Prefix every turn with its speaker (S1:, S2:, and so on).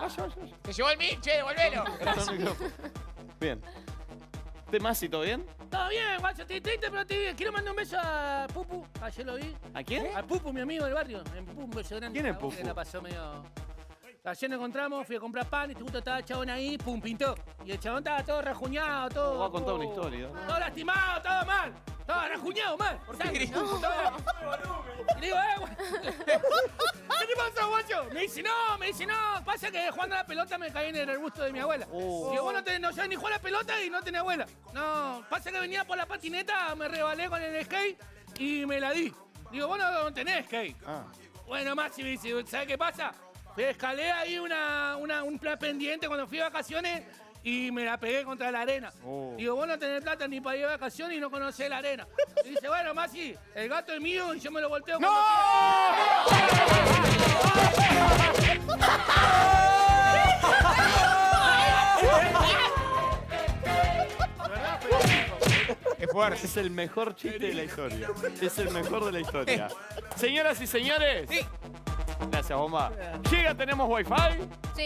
S1: Vaya, vaya, vaya.
S2: Se llevó el mic, che,
S1: micrófono. Bien. ¿Temasi, todo bien?
S3: Todo bien, guacho, estoy triste, pero estoy bien. Quiero mandar un beso a Pupu, ayer lo vi.
S1: ¿A quién?
S3: A Pupu, mi amigo del barrio. En Pupu, un beso grande.
S1: ¿Quién es Pupu?
S3: la pasó medio... Ayer nos encontramos, fui a comprar pan y justo estaba el chabón ahí, pum, pintó. Y el chabón estaba todo rajuñado, todo...
S1: Va a contar una
S3: todo-
S1: historia.
S3: Todo lastimado, todo mal. Todo rajuñado, mal. ¿Por qué Y le digo, eh, guacho. ¿Qué Me dice, no, me dice, no. Pasa que jugando a la pelota me caí en el arbusto de mi abuela.
S1: Oh.
S3: Digo, vos no, tenés, no ni jugar a la pelota y no tenés abuela. No, pasa que venía por la patineta, me rebalé con el skate y me la di. Digo, vos no tenés skate.
S1: Ah.
S3: Bueno, Maxi me dice, ¿sabes qué pasa? Me escalé ahí una, una- un plan pendiente cuando fui de vacaciones y me la pegué contra la arena.
S1: Oh.
S3: Digo, vos no tenés plata ni para ir de vacaciones y no conocés la arena. Y dice, bueno, Maxi, el gato es mío y yo me lo volteo cuando
S2: fuerte.
S1: Es el mejor chiste de la historia. Es el mejor de la historia. Señoras y señores.
S2: Sí.
S1: Gracias, bomba. Llega, tenemos wifi.
S4: Sí.